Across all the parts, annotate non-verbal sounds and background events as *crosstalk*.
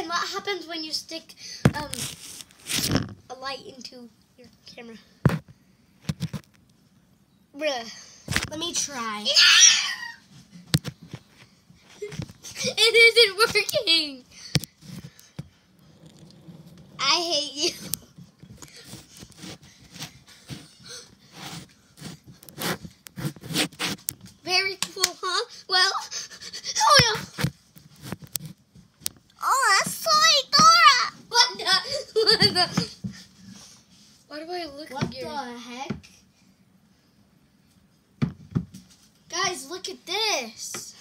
Logan, what happens when you stick um, a light into your camera? Bruh. Let me try. *laughs* it isn't working. I hate you. Very cool, huh? Well, oh yeah. Oh, that's Soy Dora. What the? What? Why do I look weird? What weird? the heck? Guys, look at this.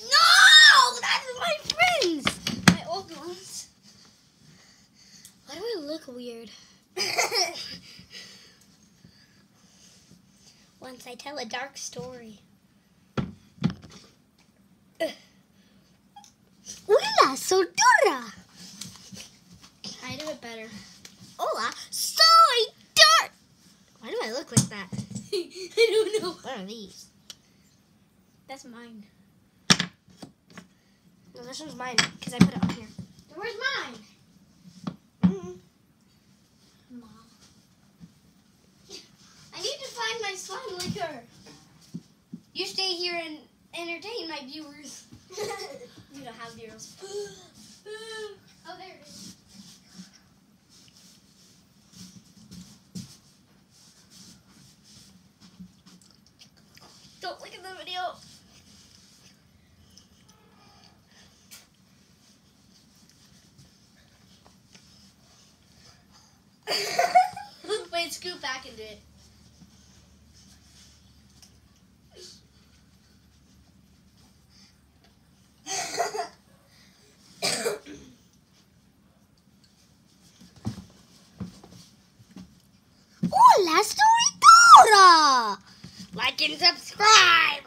No, that's my friends. My old ones. Why do I look weird? *laughs* Once I tell a dark story. Hola, soy Dora. Do it better. Hola, soy Dora. Why do I look like that? *laughs* I don't know. What are these? That's mine. No, this one's mine because I put it on here. Where's mine? Mm. Mom. I need to find my slime liquor. You stay here and entertain my viewers. *laughs* *laughs* you don't have zeros. Don't look at the video. *laughs* Wait, scoot back into it. *coughs* Hola, soy Dora. Like and subscribe.